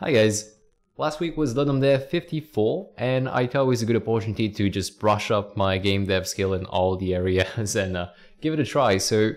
Hi guys! Last week was Ludum Dare 54 and I thought it was a good opportunity to just brush up my game dev skill in all the areas and uh, give it a try. So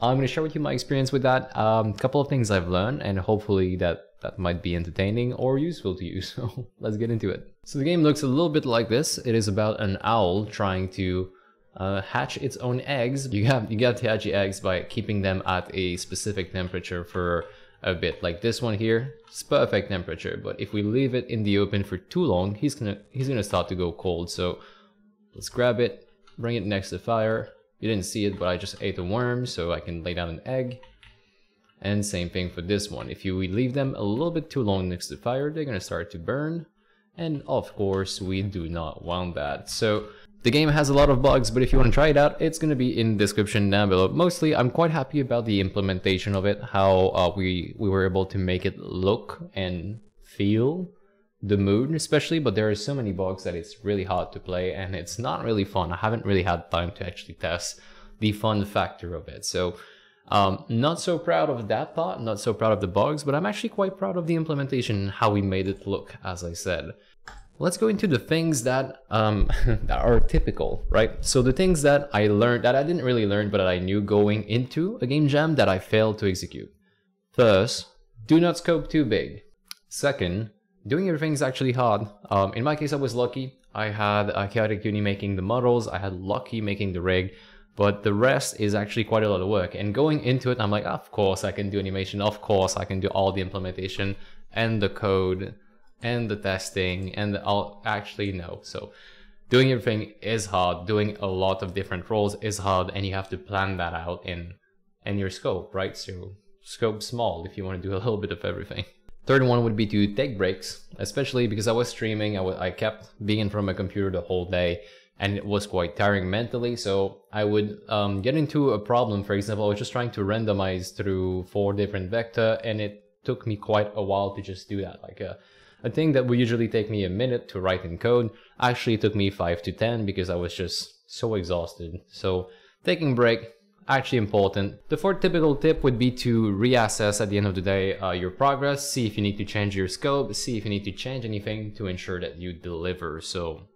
I'm going to share with you my experience with that, a um, couple of things I've learned and hopefully that, that might be entertaining or useful to you. So let's get into it. So the game looks a little bit like this. It is about an owl trying to uh, hatch its own eggs. You have you got to hatch the eggs by keeping them at a specific temperature for a bit. Like this one here, it's perfect temperature. But if we leave it in the open for too long, he's gonna he's gonna start to go cold. So let's grab it, bring it next to fire. You didn't see it, but I just ate a worm, so I can lay down an egg. And same thing for this one. If you leave them a little bit too long next to fire, they're gonna start to burn. And of course, we do not want that. So the game has a lot of bugs, but if you want to try it out, it's going to be in the description down below. Mostly, I'm quite happy about the implementation of it, how uh, we, we were able to make it look and feel the mood especially, but there are so many bugs that it's really hard to play and it's not really fun. I haven't really had time to actually test the fun factor of it. So um, not so proud of that part, not so proud of the bugs, but I'm actually quite proud of the implementation and how we made it look, as I said. Let's go into the things that, um, that are typical, right? So the things that I learned, that I didn't really learn, but that I knew going into a game jam that I failed to execute. First, do not scope too big. Second, doing everything is actually hard. Um, in my case, I was lucky. I had a ChaoticYunie making the models, I had Lucky making the rig, but the rest is actually quite a lot of work. And going into it, I'm like, of course I can do animation, of course I can do all the implementation and the code and the testing and I'll actually know. So doing everything is hard. Doing a lot of different roles is hard and you have to plan that out in, in your scope, right? So scope small if you want to do a little bit of everything. Third one would be to take breaks, especially because I was streaming. I, I kept being in front of my computer the whole day and it was quite tiring mentally. So I would um, get into a problem. For example, I was just trying to randomize through four different vector and it took me quite a while to just do that. Like uh, a thing that would usually take me a minute to write in code actually took me 5 to 10 because I was just so exhausted. So taking break, actually important. The fourth typical tip would be to reassess at the end of the day uh, your progress, see if you need to change your scope, see if you need to change anything to ensure that you deliver. So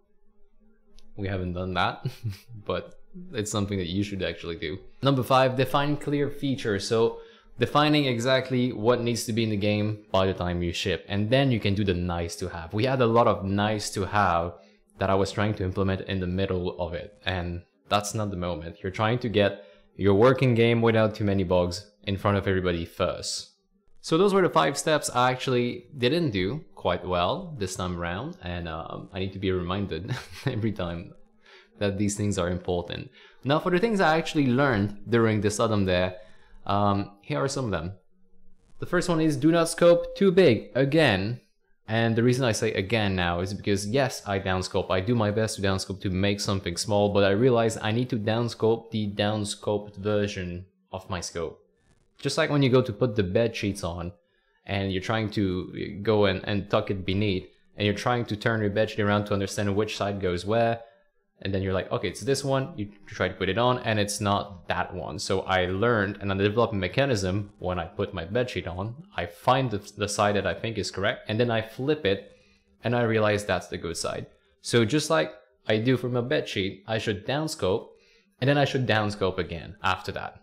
we haven't done that, but it's something that you should actually do. Number five, define clear features. So defining exactly what needs to be in the game by the time you ship. And then you can do the nice to have. We had a lot of nice to have that I was trying to implement in the middle of it. And that's not the moment. You're trying to get your working game without too many bugs in front of everybody first. So those were the five steps I actually didn't do quite well this time around. And um, I need to be reminded every time that these things are important. Now for the things I actually learned during this Ludum Dare, um, here are some of them. The first one is do not scope too big again. And the reason I say again now is because yes, I downscope. I do my best to downscope to make something small, but I realize I need to downscope the downscoped version of my scope. Just like when you go to put the bed sheets on and you're trying to go and, and tuck it beneath and you're trying to turn your bed sheet around to understand which side goes where and then you're like, okay, it's this one, you try to put it on, and it's not that one. So I learned and I developed a mechanism when I put my bed sheet on, I find the, the side that I think is correct, and then I flip it, and I realize that's the good side. So just like I do for my bed sheet, I should downscope, and then I should downscope again after that.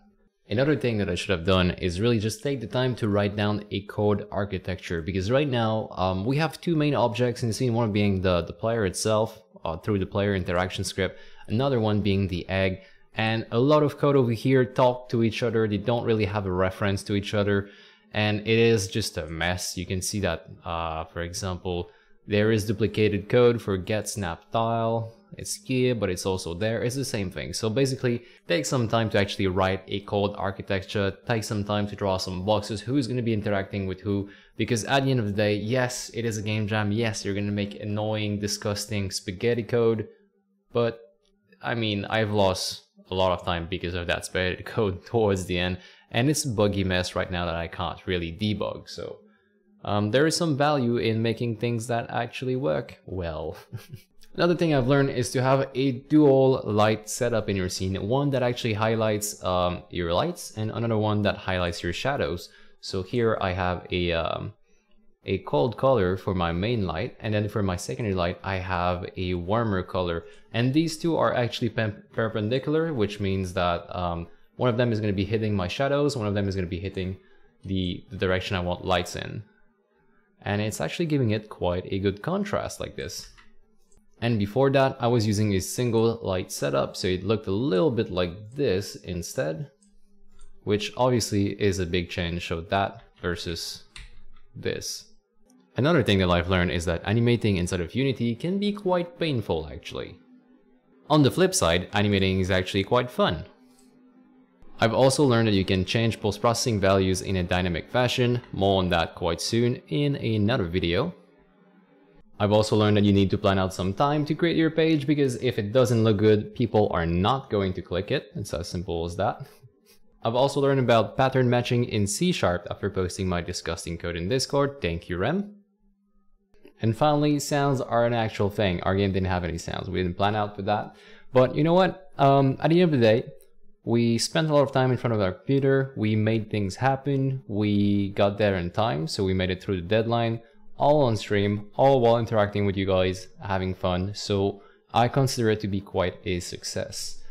Another thing that I should have done is really just take the time to write down a code architecture because right now um, we have two main objects in the scene, one being the, the player itself uh, through the player interaction script, another one being the egg. And a lot of code over here talk to each other. They don't really have a reference to each other. And it is just a mess. You can see that, uh, for example, there is duplicated code for get snap tile. It's here, but it's also there. It's the same thing. So basically, take some time to actually write a code architecture. Take some time to draw some boxes. Who's going to be interacting with who? Because at the end of the day, yes, it is a game jam. Yes, you're going to make annoying, disgusting spaghetti code. But, I mean, I've lost a lot of time because of that spaghetti code towards the end. And it's a buggy mess right now that I can't really debug. So um, there is some value in making things that actually work well. Another thing I've learned is to have a dual light setup in your scene. One that actually highlights um, your lights and another one that highlights your shadows. So here I have a, um, a cold color for my main light and then for my secondary light I have a warmer color and these two are actually perpendicular which means that um, one of them is going to be hitting my shadows one of them is going to be hitting the, the direction I want lights in and it's actually giving it quite a good contrast like this and before that I was using a single light setup so it looked a little bit like this instead which obviously is a big change so that versus this Another thing that I've learned is that animating inside of Unity can be quite painful actually. On the flip side, animating is actually quite fun. I've also learned that you can change post-processing values in a dynamic fashion, more on that quite soon in another video. I've also learned that you need to plan out some time to create your page because if it doesn't look good, people are not going to click it. It's as simple as that. I've also learned about pattern matching in C Sharp after posting my disgusting code in Discord, thank you Rem. And finally, sounds are an actual thing. Our game didn't have any sounds. We didn't plan out for that. But you know what? Um, at the end of the day, we spent a lot of time in front of our computer. We made things happen. We got there in time, so we made it through the deadline, all on stream, all while interacting with you guys, having fun. So I consider it to be quite a success.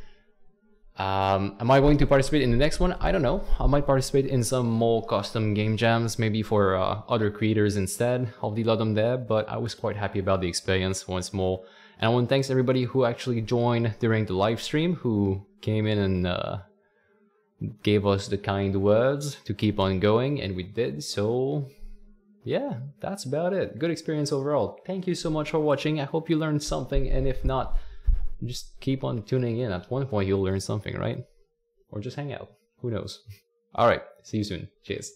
Um, am I going to participate in the next one? I don't know. I might participate in some more custom game jams, maybe for uh, other creators instead of the Ludum Dare, but I was quite happy about the experience once more. And I want to thank everybody who actually joined during the live stream, who came in and uh, gave us the kind words to keep on going, and we did, so yeah, that's about it. Good experience overall. Thank you so much for watching. I hope you learned something, and if not, just keep on tuning in. At one point, you'll learn something, right? Or just hang out. Who knows? All right. See you soon. Cheers.